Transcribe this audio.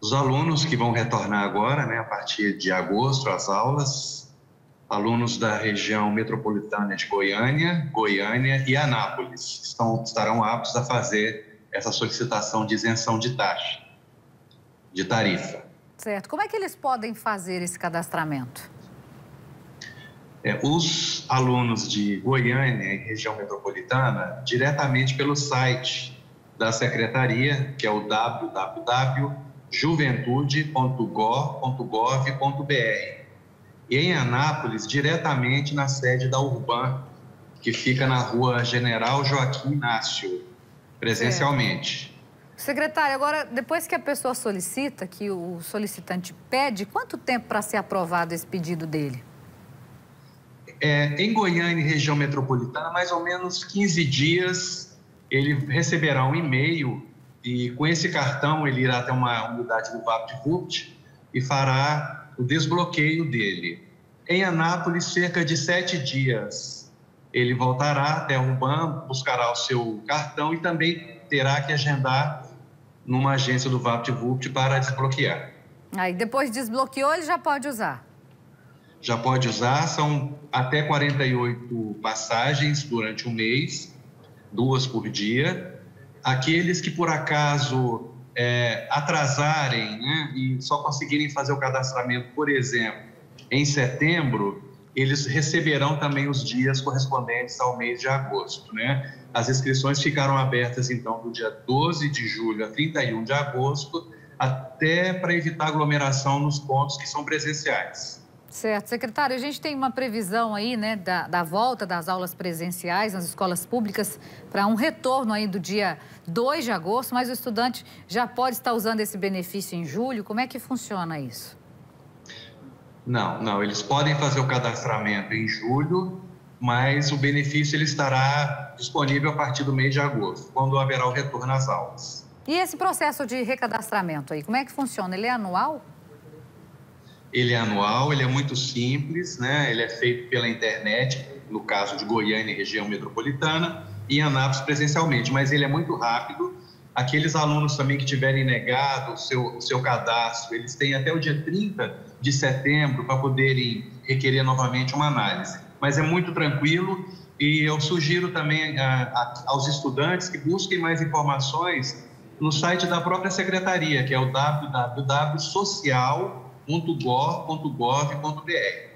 Os alunos que vão retornar agora, né, a partir de agosto, às aulas, alunos da região metropolitana de Goiânia, Goiânia e Anápolis, estão, estarão aptos a fazer essa solicitação de isenção de taxa, de tarifa. Certo. Como é que eles podem fazer esse cadastramento? É, os alunos de Goiânia e região metropolitana, diretamente pelo site da secretaria, que é o www.juventude.gov.br. E em Anápolis, diretamente na sede da Urban, que fica na rua General Joaquim Inácio, presencialmente. É. Secretário, agora, depois que a pessoa solicita, que o solicitante pede, quanto tempo para ser aprovado esse pedido dele? É, em Goiânia e região metropolitana, mais ou menos 15 dias, ele receberá um e-mail e com esse cartão ele irá até uma unidade do VaptVupt e fará o desbloqueio dele. Em Anápolis, cerca de sete dias, ele voltará até o banco, buscará o seu cartão e também terá que agendar numa agência do VaptVupt para desbloquear. Aí depois desbloqueou, ele já pode usar? Já pode usar, são até 48 passagens durante um mês, duas por dia. Aqueles que por acaso é, atrasarem né, e só conseguirem fazer o cadastramento, por exemplo, em setembro, eles receberão também os dias correspondentes ao mês de agosto. Né? As inscrições ficaram abertas, então, do dia 12 de julho a 31 de agosto, até para evitar aglomeração nos pontos que são presenciais. Certo. Secretário, a gente tem uma previsão aí, né, da, da volta das aulas presenciais nas escolas públicas para um retorno aí do dia 2 de agosto, mas o estudante já pode estar usando esse benefício em julho. Como é que funciona isso? Não, não. Eles podem fazer o cadastramento em julho, mas o benefício ele estará disponível a partir do mês de agosto, quando haverá o retorno às aulas. E esse processo de recadastramento aí, como é que funciona? Ele é anual? Ele é anual, ele é muito simples, né? Ele é feito pela internet, no caso de Goiânia região metropolitana, e Anápolis presencialmente, mas ele é muito rápido Aqueles alunos também que tiverem negado o seu, o seu cadastro, eles têm até o dia 30 de setembro para poderem requerer novamente uma análise. Mas é muito tranquilo e eu sugiro também a, a, aos estudantes que busquem mais informações no site da própria secretaria, que é o www.social.gov.br.